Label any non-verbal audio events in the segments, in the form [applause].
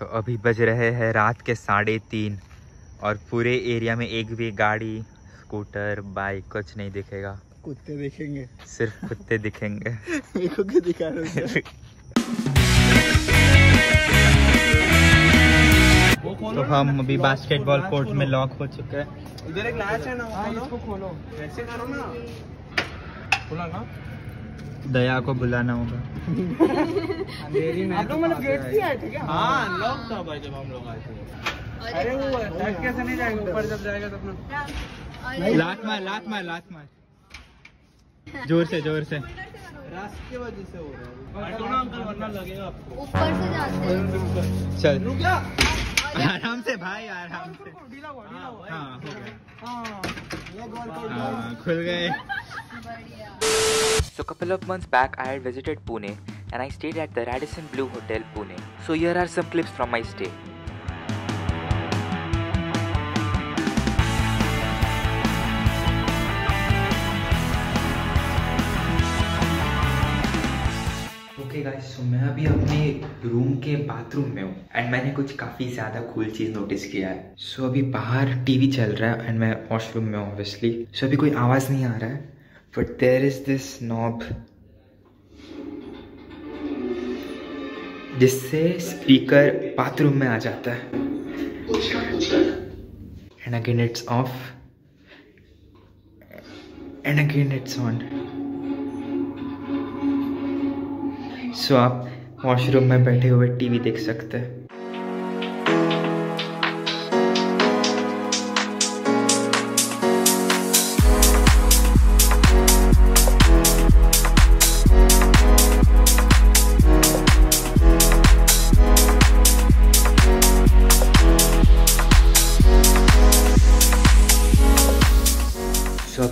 तो अभी बज रहे हैं रात के साढ़े तीन और पूरे एरिया में एक भी गाड़ी स्कूटर बाइक कुछ नहीं दिखेगा। कुत्ते देखेंगे। सिर्फ़ कुत्ते दिखेंगे। [laughs] मेरे को दिखा रहे हो तो हम अभी बास्केटबॉल कोर्ट में लॉक हो चुके हैं। इधर एक लैच है ना वो इसको खोलो। ऐसे करो ना। खोला ना? दया को बुलाना होगा। अंधेरी में आप लोग मतलब गेट से आए थे क्या? हाँ अनलॉक था भाई जब हम लोग आए थे। अरे वो कैसे नहीं जाएगा? ऊपर जब जाएगा तो अपना लात मार लात मार लात मार ज़ोर से ज़ोर से। रास्ते की वजह से हो रहा है। अंकल वरना लगेगा आपको। ऊपर से जाते हैं। चल। रुक जा। आराम से भाई आराम से। ढीला हुआ ढीला हुआ। हाँ हो गया। हाँ। ये गोल खुल गए। So a couple of months back I had visited Pune and I stayed at the Radisson Blue Hotel Pune. So here are some clips from my stay. सो मैं अभी अपने रूम के बाथरूम में हूँ एंड मैंने कुछ काफ़ी ज़्यादा कूल चीज़ नोटिस किया है सो so, अभी बाहर टीवी चल रहा है एंड मैं वॉशरूम में हूँ ऑब्वियसली सो so, अभी कोई आवाज़ नहीं आ रहा है but there is this knob जिससे स्पीकर बाथरूम में आ जाता है। And again it's off and again it's on so आप वॉशरूम में बैठे हुए टीवी देख सकते हैं।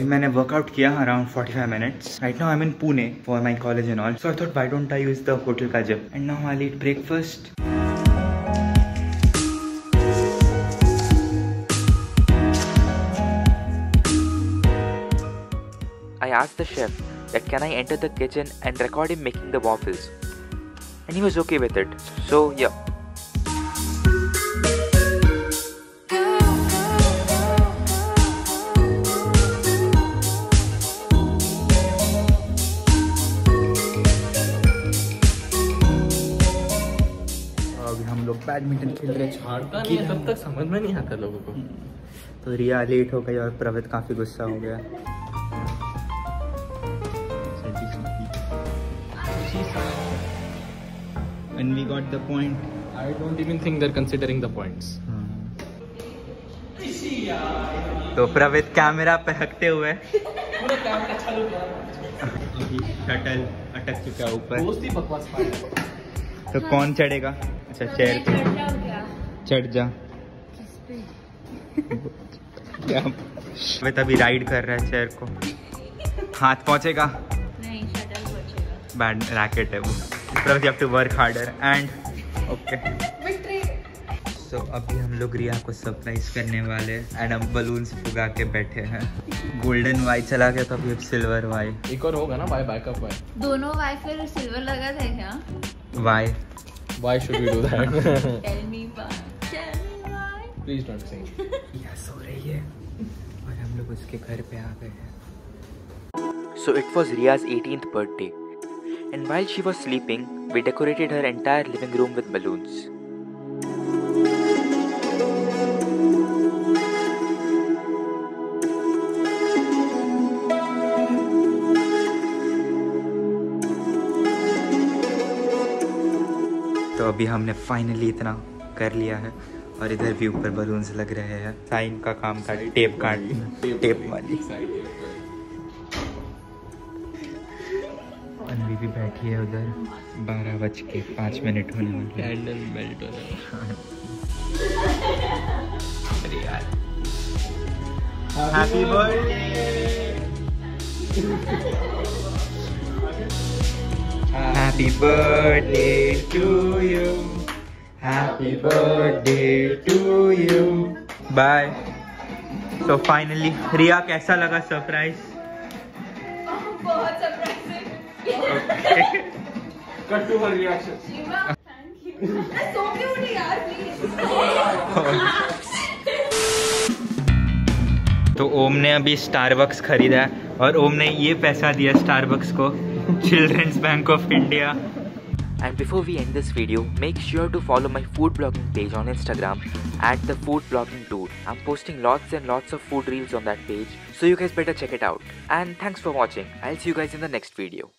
अभी मैंने वर्कआउट किया around 45 minutes right now I am in Pune for my college and all so I thought why don't I use the hotel का gym and now I eat breakfast I asked the chef that can I enter the kitchen and record him making the waffles. And he was okay with it. So yeah. अभी हम लोग badminton खेल रहे हैं। नहीं तब तक समझ में नहीं आता लोगों को। तो रिया लेट हो गई और प्रवित काफ़ी गुस्सा हो गया। And we got the point. I don't even think they're considering the points. तो प्रवित कैमरा पे हकते हुए। अभी शटल अटक चुका है ऊपर। दोस्त ही बकवास तो कौन चढ़ेगा? अच्छा चेयर पे। चढ़ जा। क्या? प्रवित अभी राइड कर रहा है चेयर को। हाथ पहुंचेगा। नहीं शटल बचेगा बैड रैकेट है वो। Pravit you have to work harder and okay so अभी हम लोग रिया को सरप्राइज़ करने वाले एंड हम बलून्स फुगा के बैठे हैं। गोल्डन वाई चला गया तो अभी अब सिल्वर वाई एक और होगा ना वाई बैकअप बाय दोनों वाई फिर सिल्वर लगा थे क्या why Why should we do that [laughs] tell me tell me why please don't sing Riya सो रही है और हम लोग उसके घर पे आ गए हैं So it was Ria's 18th birthday. And while she was sleeping, we decorated her entire living room with balloons. अभी हमने फाइनली इतना कर लिया है और इधर भी ऊपर बलून्स लग रहे हैं। साइन का काम था टेप काट टेप वाली। अनवी भी बैठी है उधर। बारह बज के पाँच मिनट होने वाले कैंडल मेल्ट अरे यार। Happy birthday [laughs] happy birthday to you happy birthday to you bye तो फाइनली रिया कैसा लगा सरप्राइज़ बहुत surprising cut to her reaction so क्यों नहीं यार प्लीज़ तो ओम ने अभी स्टारबक्स खरीदा है और ओम ने ये पैसा दिया स्टारबक्स को। [laughs] Children's Bank of India. And before we end this video, make sure to follow my food blogging page on Instagram at the food blogging dude. I'm posting lots and lots of food reels on that page, so you guys better check it out. And thanks for watching. I'll see you guys in the next video.